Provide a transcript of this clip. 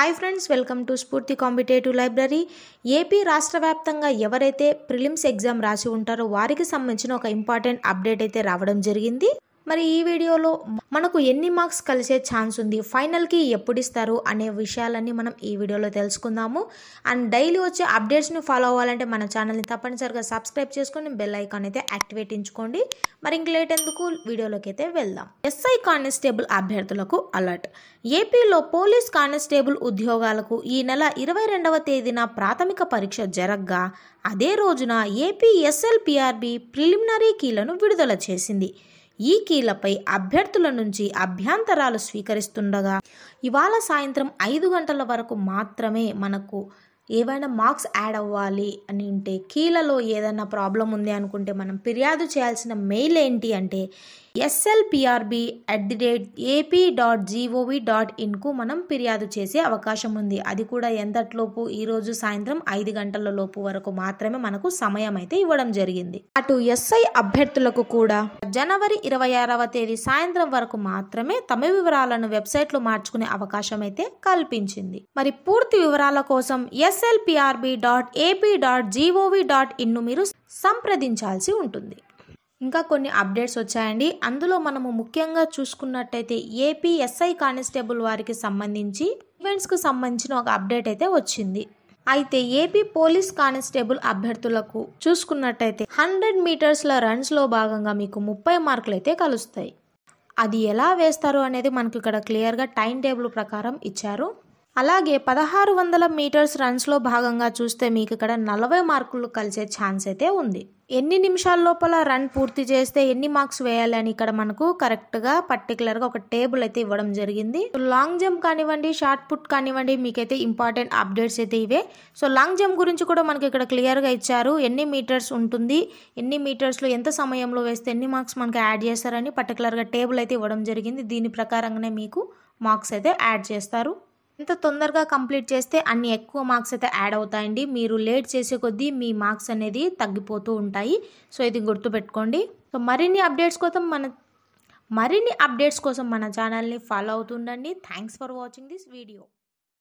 Hi friends welcome to Spoorthi competitive library AP రాష్ట్ర వ్యాప్తంగా ఎవరైతే ప్రిలిమ్స్ ఎగ్జామ్ రాసి ఉంటారో వారికి సంబంధించిన ఒక ఇంపార్టెంట్ అప్డేట్ అయితే రావడం జరిగింది. మరి ఈ వీడియోలో మనకు ఎన్ని మార్క్స్ కలిసే ఛాన్స్ ఉంది? ఫైనల్కి ఎప్పుడు ఇస్తారు? అనే విషయాలన్నీ మనం ఈ వీడియోలో తెలుసుకుందాము. అండ్ డైలీ వచ్చే అప్డేట్స్ని ఫాలో అవ్వాలంటే మన ఛానల్ని తప్పనిసరిగా సబ్స్క్రైబ్ చేసుకొని బెల్ ఐకాన్ అయితే యాక్టివేట్ ఉంచుకోండి. మరి ఇంక లేట్ ఎందుకు? వీడియోలోకి అయితే వెళ్దాం. ఎస్ఐ కానిస్టేబుల్ అభ్యర్థులకు అలర్ట్. ఏపీలో పోలీస్ కానిస్టేబుల్ ఉద్యోగాలకు ఈ నెల ఇరవై రెండవ తేదీన ప్రాథమిక పరీక్ష జరగ్గా అదే రోజున ఏపీ ఎస్ఎల్పిఆర్బి ప్రిలిమినరీ కీలను విడుదల చేసింది. ఈ కీలపై అభ్యర్థుల నుంచి అభ్యంతరాలు స్వీకరిస్తుండగా ఇవాళ సాయంత్రం ఐదు గంటల వరకు మాత్రమే మనకు ఏవైనా మార్క్స్ యాడ్ అవ్వాలి అని ఉంటే కీలలో ఏదైనా ప్రాబ్లం ఉంది అనుకుంటే మనం ఫిర్యాదు చేయాల్సిన మెయిల్ ఏంటి అంటే SLPRB at the rate AP dot GOV dot ఇన్కు మనం ఫిర్యాదు చేసే అవకాశం ఉంది. అది కూడా ఎంతట్లోపు? ఈరోజు సాయంత్రం ఐదు గంటల లోపు వరకు మాత్రమే మనకు సమయం అయితే ఇవ్వడం జరిగింది. అటు ఎస్ఐ అభ్యర్థులకు కూడా జనవరి ఇరవై ఆరవ తేదీ సాయంత్రం వరకు మాత్రమే తమ వివరాలను వెబ్సైట్లో మార్చుకునే అవకాశం అయితే కల్పించింది. మరి పూర్తి వివరాల కోసం S SLPRB dot AP dot GOV dot ఇన్ను మీరు సంప్రదించాల్సి ఉంటుంది. ఇంకా కొన్ని అప్డేట్స్ వచ్చాయండి. అందులో మనము ముఖ్యంగా చూసుకున్నట్టయితే ఏపీ ఎస్ఐ కానిస్టేబుల్ వారికి సంబంధించి ఈవెంట్స్కు సంబంధించిన ఒక అప్డేట్ అయితే వచ్చింది. అయితే ఏపీ పోలీస్ కానిస్టేబుల్ అభ్యర్థులకు చూసుకున్నట్టయితే హండ్రెడ్ మీటర్స్ల రన్స్లో భాగంగా మీకు ముప్పై మార్కులు అయితే కలుస్తాయి. అది ఎలా వేస్తారు అనేది మనకు ఇక్కడ క్లియర్గా టైం టేబుల్ ప్రకారం ఇచ్చారు. అలాగే పదహారు వందల మీటర్స్ రన్స్లో భాగంగా చూస్తే మీకు ఇక్కడ నలభై మార్కులు కలిసే ఛాన్స్ అయితే ఉంది. ఎన్ని నిమిషాల లోపల రన్ పూర్తి చేస్తే ఎన్ని మార్క్స్ వేయాలి అని ఇక్కడ మనకు కరెక్ట్గా పర్టికులర్గా ఒక టేబుల్ అయితే ఇవ్వడం జరిగింది. లాంగ్ జంప్ కానివ్వండి షార్ట్ పుట్ కానివ్వండి మీకైతే ఇంపార్టెంట్ అప్డేట్స్ అయితే ఇవే. సో లాంగ్ జంప్ గురించి కూడా మనకి ఇక్కడ క్లియర్గా ఇచ్చారు. ఎన్ని మీటర్స్ ఉంటుంది ఎన్ని మీటర్స్లో ఎంత సమయంలో వేస్తే ఎన్ని మార్క్స్ మనకి యాడ్ చేస్తారని పర్టికులర్గా టేబుల్ అయితే ఇవ్వడం జరిగింది. దీని ప్రకారంగానే మీకు మార్క్స్ అయితే యాడ్ చేస్తారు. ఎంత తొందరగా కంప్లీట్ చేస్తే అన్ని ఎక్కువ మార్క్స్ అయితే యాడ్ అవుతాయండి. మీరు లేట్ చేసే కొద్దీ మీ మార్క్స్ అనేది తగ్గిపోతూ ఉంటాయి. సో ఇది గుర్తుపెట్టుకోండి. సో మరిన్ని అప్డేట్స్ కోసం మన మరిన్ని అప్డేట్స్ కోసం మన ఛానల్ని follow అవుతుండండి. Thanks for watching this video.